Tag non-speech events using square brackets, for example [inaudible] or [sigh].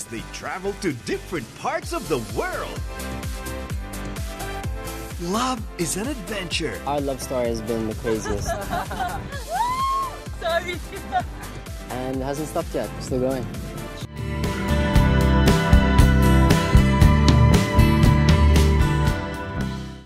as they travel to different parts of the world. Love is an adventure. Our love story has been the craziest. [laughs] Sorry. and it hasn't stopped yet. Still going.